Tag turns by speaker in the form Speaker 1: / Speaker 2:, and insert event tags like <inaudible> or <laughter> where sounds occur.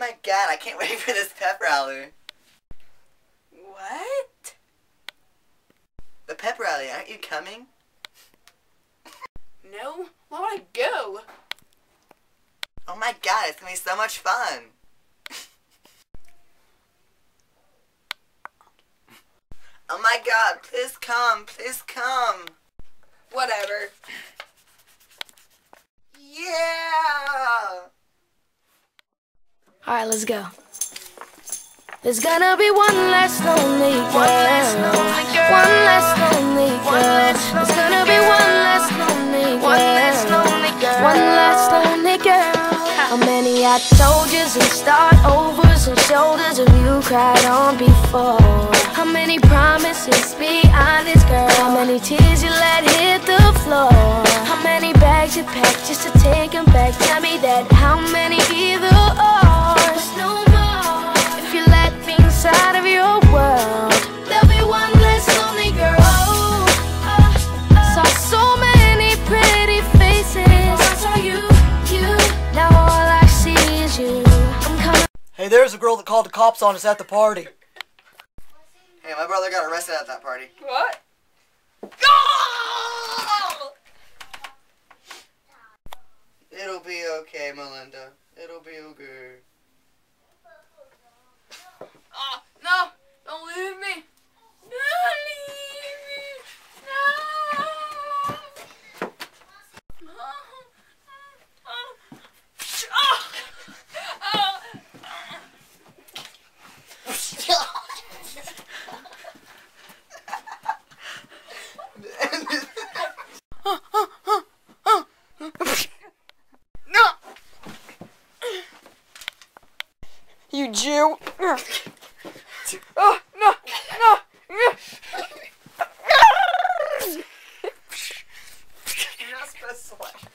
Speaker 1: my god, I can't <laughs> wait for this pep rally. What? The pep rally, aren't you coming?
Speaker 2: No, why would I go?
Speaker 1: Oh my god, it's gonna be so much fun. <laughs> oh my god, please come, please come.
Speaker 2: Whatever.
Speaker 3: Alright, let's go. There's gonna be one less lonely girl. One less lonely girl. One less lonely girl. There's gonna be one less lonely girl. One less lonely girl. One less lonely girl. How many I told yous and start overs and shoulders have you cried on before? How many promises? Be honest, girl. How many tears you let hit the floor? How many bags you packed just to take 'em back? Tell me that. There's
Speaker 4: a girl that called the cops on us at the party.
Speaker 1: Hey, my brother got arrested at that party.
Speaker 2: What?
Speaker 1: It'll be okay, Melinda. need you. Oh,
Speaker 2: no, no. You're not supposed to laugh.